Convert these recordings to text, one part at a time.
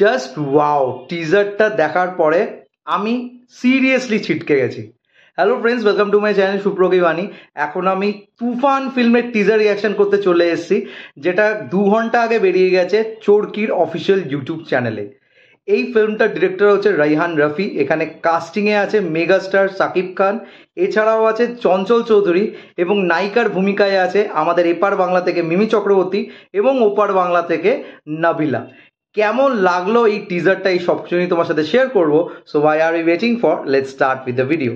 Just wow টিজারটা দেখার পরে আমি সিরিয়াসলি ছিটকে গেছি। Hello friends welcome to my channel সুপ্রকি বাণী এখন আমি তুফান ফিল্মের টিজার রিয়াকশন করতে চলে এসেছি, যেটা দু ঘণ্টা আগে বেরিয়ে গেছে চোরকির অফিসিয়াল ইউটিউব চ্যানেলে এই ফিল্মটার ডিরেক্টর হচ্ছে রাইহান রফি, এখানে কাস্টিংয়ে আছে মেগাস্টার সাকিব খান, এছাড়াও আছে চঞ্চল চৌধুরী এবং নায়িকার ভূমিকায় আছে আমাদের এপার বাংলা থেকে মিমি চক্রবর্তী এবং ওপার বাংলা থেকে নাবিলা। কেমন লাগল এই টিজারটা এই সব কিছু নিয়ে তোমার সাথে শেয়ার করব? So why are you waiting for let start with the video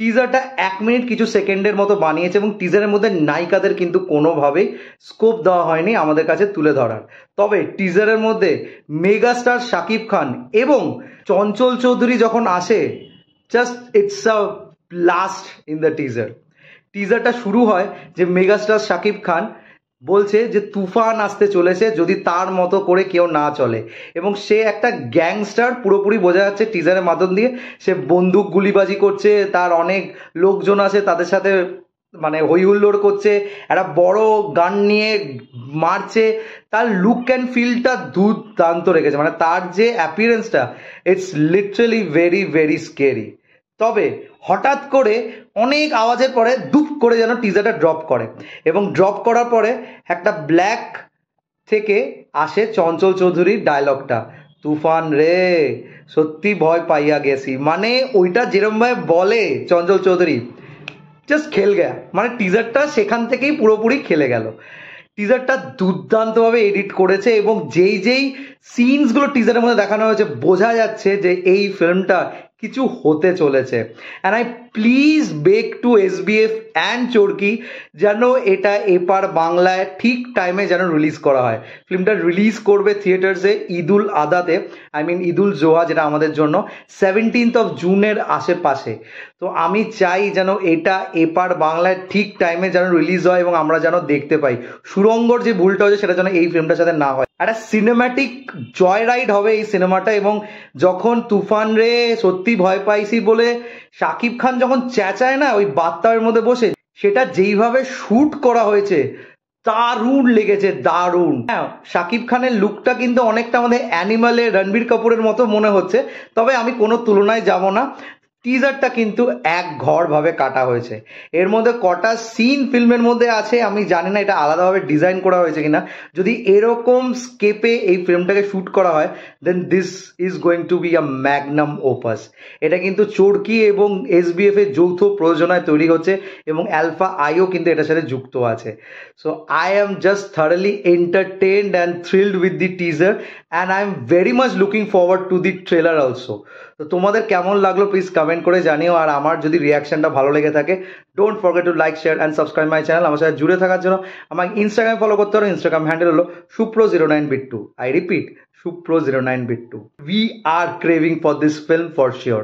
টিজারটা এক মিনিট কিছু সেকেন্ডের মতো বানিয়েছে এবং টিজারের মধ্যে নায়িকাদের কিন্তু কোনোভাবেই স্কোপ দেওয়া হয়নি আমাদের কাছে তুলে ধরার। তবে টিজারের মধ্যে মেগাস্টার শাকিব খান এবং চঞ্চল চৌধুরী যখন আসে just it's a last in the teaser টিজারটা শুরু হয় যে মেগাস্টার শাকিব খান বলছে যে তুফান আসতে চলেছে যদি তার মতো করে কেউ না চলে। এবং সে একটা গ্যাংস্টার পুরোপুরি বোঝা যাচ্ছে টিজারের মাধ্যম দিয়ে। সে বন্দুক গুলিবাজি করছে, তার অনেক লোকজন আছে তাদের সাথে মানে হই হুল্লোড় করছে, একটা বড় গান নিয়ে মারছে। তার লুক অ্যান্ড ফিলটা দুর্দান্ত রেখেছে। মানে তার যে অ্যাপিয়ারেন্সটা it's literally very very scary তবে হঠাৎ করে অনেক আওয়াজের পরে দুপ করে যেন টিজারটা ড্রপ করে এবং ড্রপ করার পরে একটা ব্ল্যাক থেকে আসে চঞ্চল চৌধুরীর ডায়লগটা তুফান রে, সত্যি ভয় পাইয়া গেছি। মানে ওইটা যেরমভাবে বলে চঞ্চল চৌধুরী জাস্ট খেল গেয়া। মানে টিজারটা সেখান থেকেই পুরোপুরি খেলে গেল। টিজারটা দুর্দান্তভাবে এডিট করেছে এবং যেই যেই সিনসগুলো টিজারের মধ্যে দেখানো হয়েছে, বোঝা যাচ্ছে যে এই ফিল্মটা কিছু হতে চলেছে। And I please back to S VF and Chorki যেন এটা এপার বাংলায় ঠিক টাইমে যেন রিলিজ করা হয়। ফিল্মটা রিলিজ করবে থিয়েটার্সে ঈদুল আদাতে আই মিন ঈদুল জোহা যেটা আমাদের জন্য সেভেন্টিন্থ অফ জুনের আশেপাশে। তো আমি চাই যেন এটা এপার বাংলায় ঠিক টাইমে যেন রিলিজ হয় এবং আমরা যেন দেখতে পাই। সুরঙ্গর যে ভুলটা হয়েছে সেটা যেন এই ফিল্মটার সাথে না হয়। একটা সিনেম্যাটিক জয় রাইড হবে এই সিনেমাটা এবং যখন তুফান রে সত্যি ভয় পাইছি বলে শাকিব খান যখন চেঁচায় না, ওই বাত্তার মধ্যে বসে, সেটা যেইভাবে শুট করা হয়েছে, দারুণ লেগেছে, দারুণ। হ্যাঁ শাকিব খানের লুকটা কিন্তু অনেকটা আমাদের অ্যানিমালে রণবীর কাপুরের মতো মনে হচ্ছে, তবে আমি কোনো তুলনায় যাব না। টিজারটা কিন্তু এক ঘরভাবে কাটা হয়েছে। এর মধ্যে কটা সিন ফিল্মের মধ্যে আছে, আমি জানি না এটা আলাদাভাবে ডিজাইন করা হয়েছে কিনা। যদি এরকম স্কেপে এই ফিল্মটাকে শ্যুট করা হয় then this is going to be a magnum opus এটা কিন্তু চোরকি এবং এস এসবিএফ এর যৌথ প্রযোজনায় তৈরি হচ্ছে এবং অ্যালফা আইও কিন্তু এটার সাথে যুক্ত আছে। So I am just thoroughly entertained and thrilled with the teaser and I am very much looking forward to the trailer also তো তোমাদের কেমন লাগল প্লিজ কমেন্ট করে জানিও, আর আমার যদি রিয়াকশনটা ভালো লেগে থাকে don't forget to like share and subscribe my channel আমার সাথে জুড়ে থাকার জন্য। আমাকে ইনস্টাগ্রামে ফলো করতে পারো ইনস্টাগ্রাম হ্যান্ডেল হলো Supro zero nine beat two I repeat Supro zero nine beat two we are craving for this film for sure